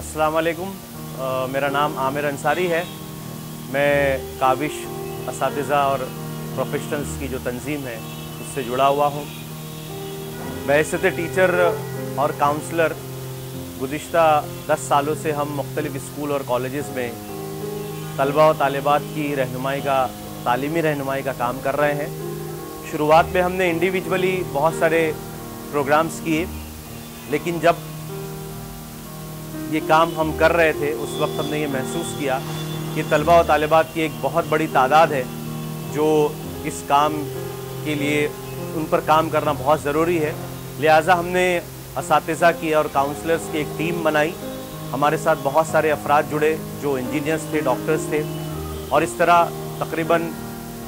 अस्सलाम वालेकुम मेरा नाम आमिर अंसारी है। मैं काविश इस और प्रोफेशनल्स की जो तंजीम है, उससे जुड़ा हुआ हूँ। बहसत टीचर और काउंसलर गुज्त दस सालों से हम मुख्तलिफ़ स्कूल और कॉलेज़ में तलबा और तालिबात की रहनुमाई का, तालीमी रहनुमाई का काम कर रहे हैं। शुरुआत में हमने इंडिविजुअली बहुत सारे प्रोग्राम्स किए, लेकिन जब ये काम हम कर रहे थे, उस वक्त हमने ये महसूस किया कि तलबा और तालिबात की एक बहुत बड़ी तादाद है, जो इस काम के लिए, उन पर काम करना बहुत ज़रूरी है। लिहाजा हमने इस की और काउंसलर्स की एक टीम बनाई। हमारे साथ बहुत सारे अफराद जुड़े, जो इंजीनियर्स थे, डॉक्टर्स थे। और इस तरह तकरीबन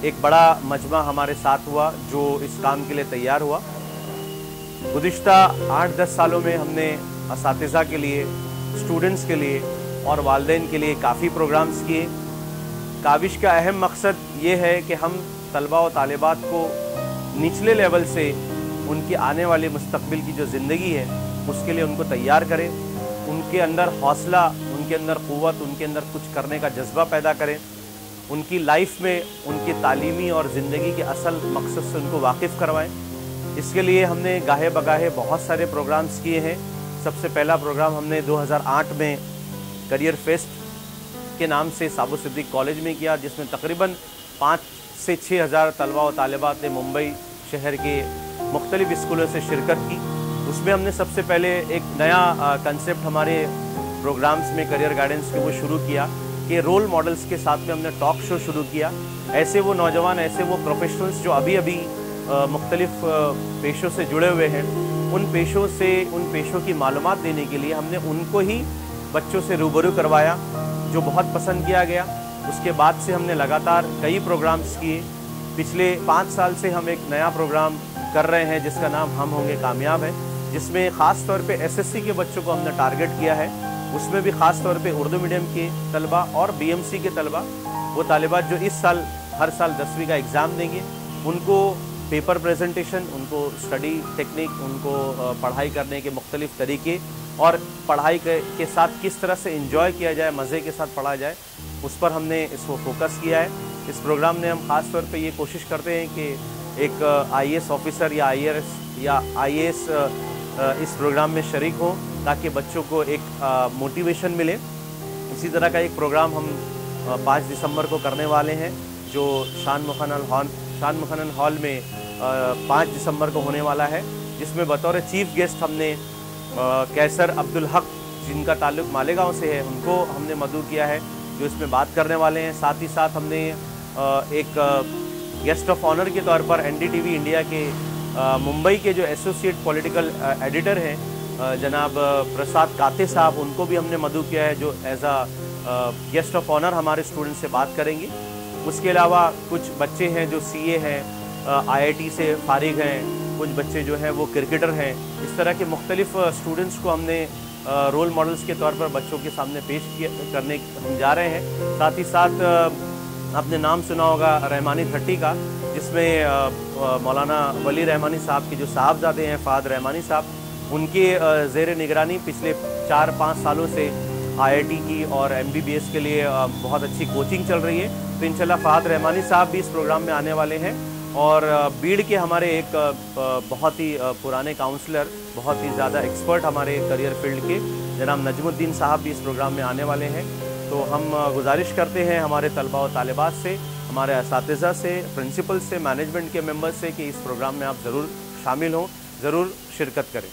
एक बड़ा मजमा हमारे साथ हुआ, जो इस काम के लिए तैयार हुआ। गुज्त आठ दस सालों में हमने इस के लिए स्टूडेंट्स के लिए और वालदेन के लिए काफ़ी प्रोग्राम्स किए। काविश का अहम मकसद ये है कि हम तलबा और तालिबात को निचले लेवल से उनकी आने वाले मुस्तबिल की जो ज़िंदगी है, उसके लिए उनको तैयार करें। उनके अंदर हौसला, उनके अंदर क़वत, उनके अंदर कुछ करने का जज्बा पैदा करें। उनकी लाइफ में उनकी तालीमी और ज़िंदगी के असल मकसद से उनको वाकिफ़ करवाएँ। इसके लिए हमने गाहे बगाहे बहुत सारे प्रोग्राम्स किए हैं। सबसे पहला प्रोग्राम हमने 2008 में करियर फेस्ट के नाम से साबु सिद्दीक कॉलेज में किया, जिसमें तकरीबन पाँच से छः हज़ार तलबा और तालिबात ने मुंबई शहर के मुख्तलिफ़ स्कूलों से शिरकत की। उसमें हमने सबसे पहले एक नया कंसेप्ट हमारे प्रोग्राम्स में करियर गाइडेंस के वो शुरू किया कि रोल मॉडल्स के साथ में हमने टॉक शो शुरू किया। ऐसे वो नौजवान, ऐसे वो प्रोफेशनल्स जो अभी अभी मुख्तलिफ़ पेशों से जुड़े हुए हैं। उन पेशों से, उन पेशों की मालूम देने के लिए हमने उनको ही बच्चों से रूबरू करवाया, जो बहुत पसंद किया गया। उसके बाद से हमने लगातार कई प्रोग्राम्स किए। पिछले पाँच साल से हम एक नया प्रोग्राम कर रहे हैं, जिसका नाम हम होंगे कामयाब है। जिसमें ख़ास तौर पे एसएससी के बच्चों को हमने टारगेट किया है। उसमें भी ख़ास तौर पे उर्दू मीडियम के तलबा और बीएमसी के तलबा। वो तालिबात जो इस साल, हर साल दसवीं का एग्ज़ाम देंगे। उनको पेपर प्रेजेंटेशन उनको स्टडी टेक्निक उनको पढ़ाई करने के मुख्तलिफ़ तरीके और पढ़ाई के, के साथ किस तरह से इंजॉय किया जाए मज़े के साथ पढ़ा जाए उस पर हमने इसको फोकस किया है। इस प्रोग्राम में हम ख़ास तौर पे ये कोशिश करते हैं कि एक आईएएस ऑफिसर या आईएएस या आईएएस इस प्रोग्राम में शरीक हो ताकि बच्चों को एक मोटिवेशन मिले। इसी तरह का एक प्रोग्राम हम पाँच दिसंबर को करने वाले हैं जो शान मुखनल हॉल शान मुखनल हॉल में पाँच दिसंबर को होने वाला है, जिसमें बतौर चीफ गेस्ट हमने कैसर अब्दुल हक जिनका ताल्लुक मालेगांव से है, उनको हमने मदू किया है, जो इसमें बात करने वाले हैं। साथ ही साथ हमने एक गेस्ट ऑफ़ ऑनर के तौर पर एनडीटीवी इंडिया के मुंबई के जो एसोसिएट पॉलिटिकल एडिटर हैं जनाब प्रसाद काते साहब, उनको भी हमने मदू किया है, जो as a guest of honour हमारे स्टूडेंट से बात करेंगे। उसके अलावा कुछ बच्चे हैं जो सीए हैं आईआईटी से फारिग हैं, कुछ बच्चे जो हैं वो क्रिकेटर हैं। इस तरह के मुख्तलिफ़ स्टूडेंट्स को हमने रोल मॉडल्स के तौर पर बच्चों के सामने पेश करने, हम जा रहे हैं। साथ ही साथ आपने नाम सुना होगा रहमानी थट्टी का, जिसमें मौलाना वली रहमानी साहब के जो साहबजादे हैं, फ़ाद रहमानी साहब, उनके जेर निगरानी पिछले चार, पाँच सालों से आईआईटी की और एमबीबीएस के लिए बहुत अच्छी कोचिंग चल रही है। तो इंशाल्लाह फ़ाद रहमानी साहब भी इस प्रोग्राम में आने वाले हैं। और बीड़ के हमारे एक बहुत ही पुराने काउंसलर बहुत ही ज़्यादा एक्सपर्ट हमारे करियर फ़ील्ड के, जनाब नजमुद्दीन साहब भी इस प्रोग्राम में आने वाले हैं। तो हम गुजारिश करते हैं हमारे तलबा और तालिबात से, हमारे इस से प्रिंसिपल से मैनेजमेंट के मेंबर से कि इस प्रोग्राम में आप ज़रूर शामिल हों, ज़रूर शिरकत करें।